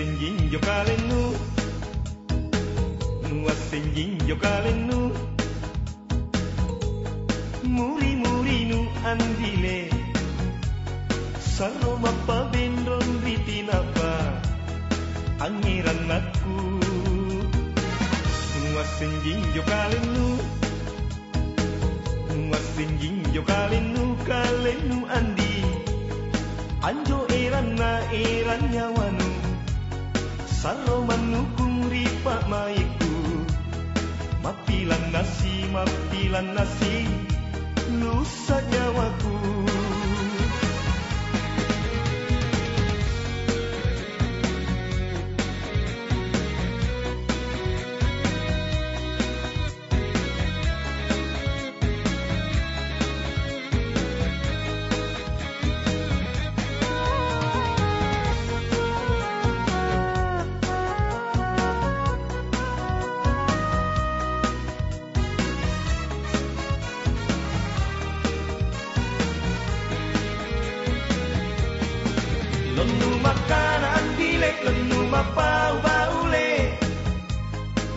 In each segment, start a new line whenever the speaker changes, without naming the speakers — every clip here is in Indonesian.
assegnin giocare nu. Nu. Assegnin giocare nu muri muri nu. Andile sarvamappa vendrondri tinappa angiranakku nu assegnin giocare Yokalenu, nu assegnin giocare Yokalenu, kalenu andi anjo eranna eranyavana Saro manukung ripa maiku Mapilan nasi, mapilan nasi Lonu makanan dilek lonu mapau baule.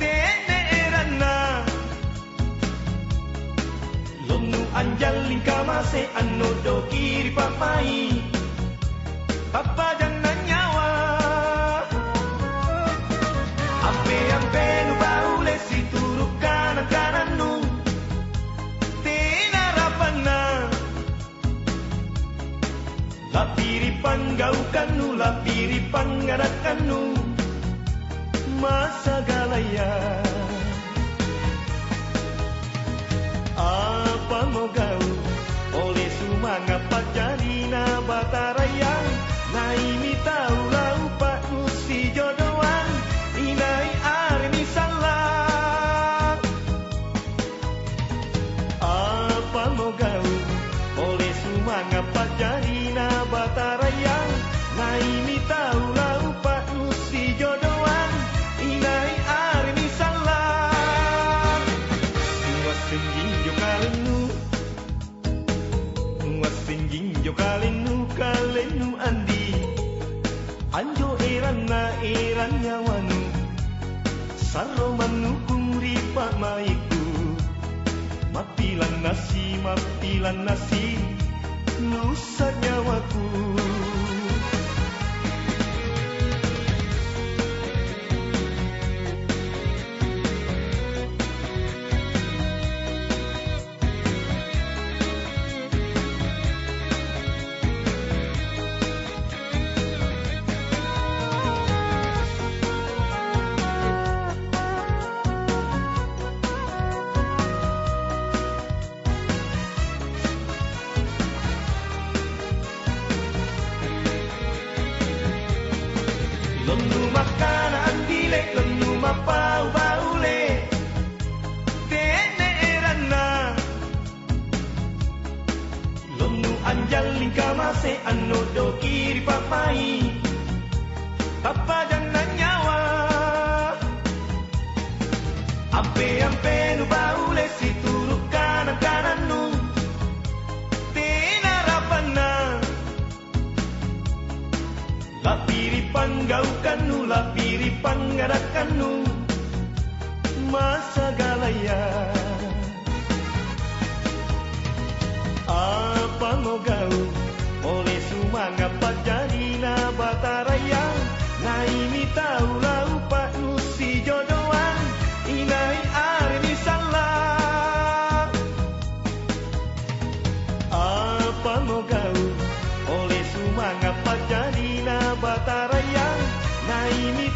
Tene erana Lonu anjal lingkamase anodo kiri papai Papa jangan nyawa. Ampe Lapiri panggaukannu, lapiri panggarakannu Masa galaya. Apa mau kalenu andi. Anjo eran na eran nyawanu Saro manukung ripa maiku. Mapilan nasi, Lonu makanan dilek lonu mapau baule. Tene erana. Lonu anjal lingkamase anodo kiri papai. Papa jangan nyawa. Ampe ampe Lapiri panggaukannu, lapiri panggarakannu Masa galaya. Apa mau gau Oleh sumanga pacarina bataraya